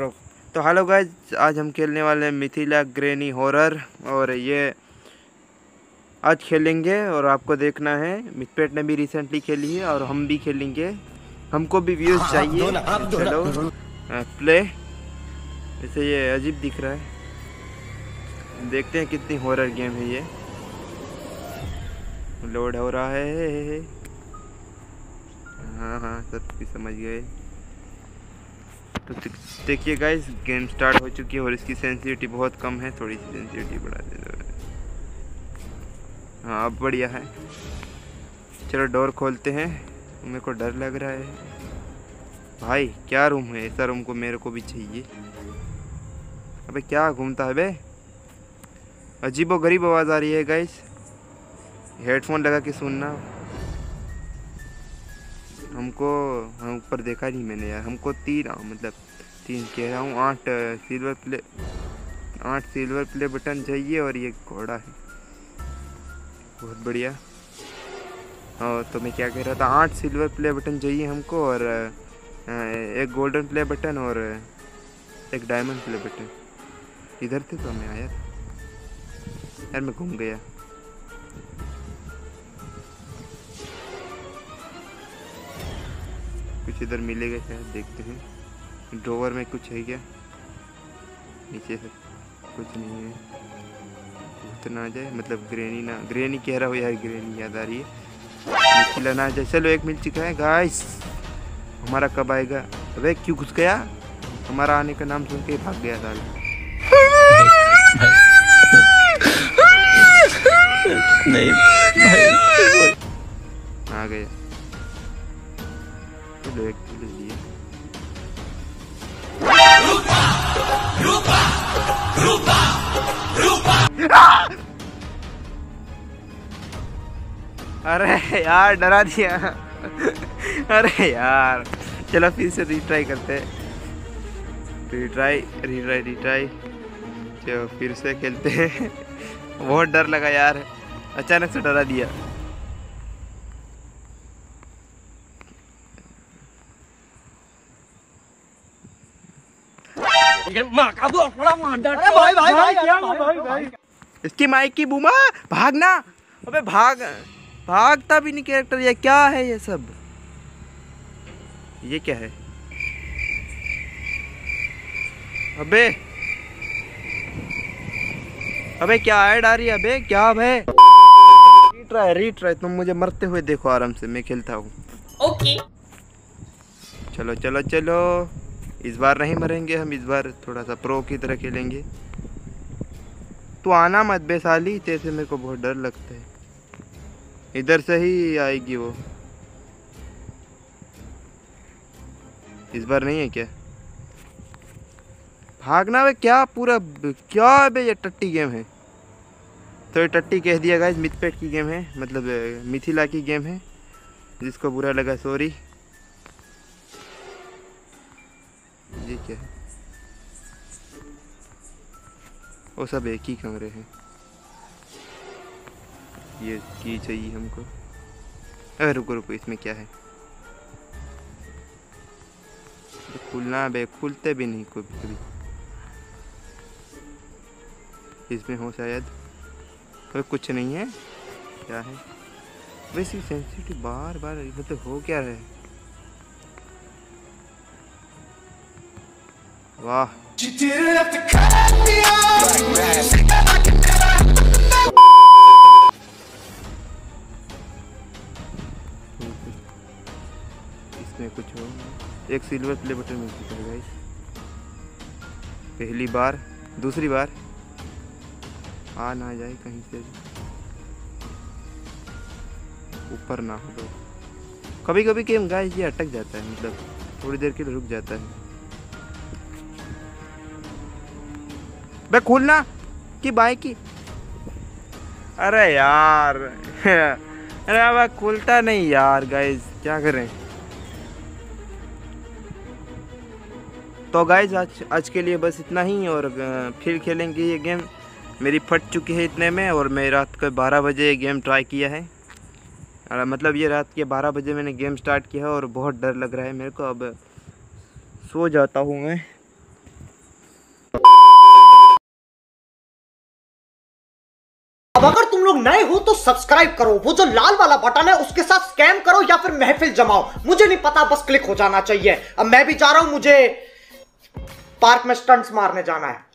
Backdrop तो hello guys आज हम खेलने वाले हैं मिथिला ग्रेनी हॉरर और ये आज खेलेंगे और आपको देखना है। मिथपेट ने भी रिसेंटली खेली है और हम भी खेलेंगे। हमको भी व्यूज़ चाहिए। चलो प्ले वैसे ये अजीब दिख रहा है। देखते हैं कितनी हॉरर गेम है ये। लोड हो रहा है। हाँ हाँ सब कुछ समझ गए। तो देखिए गाइस गेम स्टार्ट हो चुकी है और इसकी सेंसिटिविटी बहुत कम है, थोड़ी सी सेंसिटिविटी बढ़ा दे दो। हाँ अब बढ़िया है। चलो डोर खोलते हैं। मेरे को डर लग रहा है। भाई, क्या रूम है? ऐसा रूम को मेरे को भी चाहिए। अबे, क्या घूमता है बे? अजीबो गरीब आवाज़ आ रही है गाइस हेडफोन लगा के सुनना। हमको, हम ऊपर देखा नहीं मैंने यार, हमको तीन मतलब तीन कह रहा हूँ, आठ सिल्वर प्ले आठ सिल्वर प्ले बटन चाहिए और ये घोड़ा है। बहुत बढ़िया। और तो मैं क्या कह रहा था, आठ सिल्वर प्ले बटन चाहिए हमको और एक गोल्डन प्ले बटन और एक डायमंड प्ले बटन इधर थे तो मैं आया यार मैं घूम गया। कुछ इधर मिलेगा शायद देखते हैं। ड्रोवर में कुछ है क्या? नीचे से कुछ नहीं है। उतना आ जाए मतलब ग्रेनी ना ग्रेनी कह रहा हो यार ग्रेनी याद आ रही है। खिलाना आ जाए। चलो एक मिल चुका है गाइस हमारा कब आएगा? अबे क्यों घुस गया? हमारा आने का नाम सुन के भाग गया साल नहीं आ गया। अरे यार डरा दिया। अरे यार। चलो फिर से रीट्राई करते हैं। रीट्राई रीट्राई रीट्राई चलो फिर से खेलते हैं। बहुत डर लगा यार। अचानक से डरा दिया। भाई भाई भाई क्या भाई भाई इसकी माइक की बूमा भागना। अबे भाग। भागता भी नहीं कैरेक्टर ये क्या है ये सब? ये क्या है? अबे! अबे क्या ऐड आ रही है? अबे क्या है? रीट्राई रीट्राई तुम मुझे मरते हुए देखो आराम से मैं खेलता हूँ। ओके चलो चलो चलो। इस बार नहीं मरेंगे हम इस बार थोड़ा सा प्रो की तरह खेलेंगे। तू आना मत बेसाली जैसे मेरे को बहुत डर लगता है। इधर से ही आएगी वो। इस बार नहीं है क्या? भागना वे क्या पूरा क्या बे ये टट्टी गेम है? तो ये टट्टी कह दिया गाइस, मिथपेट की गेम है मतलब मिथिला की गेम है, जिसको बुरा लगा सॉरी ये क्या है? वो सब एक ही कमरे हैं। ये की चाहिए हमको? अरे रुको रुको इसमें क्या है? खुलना बे खुलते भी नहीं कभी कभी। इसमें हो शायद। कोई कुछ नहीं है। क्या है? वैसे सेंसिटिव बार बार मतलब हो क्या रहा है? वाह। इसमें कुछ हो एक सिल्वर प्ले बटन मिल चुका है गाइस पहली बार, दूसरी बार। आ ना जाए कहीं से ऊपर ना हो कभी कभी गेम गाइस ये अटक जाता है मतलब थोड़ी देर के लिए रुक जाता है। बे खोलना कि बाइक की? अरे यार, अरे खुलता नहीं यार गाइस क्या करें? तो गाइज़ आज आज के लिए बस इतना ही और फिर खेलेंगे ये गेम मेरी फट चुकी है इतने में और मैं रात के बारह बजे ये गेम ट्राई किया है। और मतलब ये रात के बारह बजे मैंने गेम स्टार्ट किया है और बहुत डर लग रहा है मेरे को। अब सो जाता हूँ मैं। अब अगर तुम लोग नए हो तो सब्सक्राइब करो। वो जो लाल वाला बटन है, उसके साथ स्कैम करो या फिर महफिल जमाओ। मुझे नहीं पता, बस क्लिक हो जाना चाहिए। अब मैं भी जा रहा हूँ, मुझे पार्क में स्टंट्स मारने जाना है।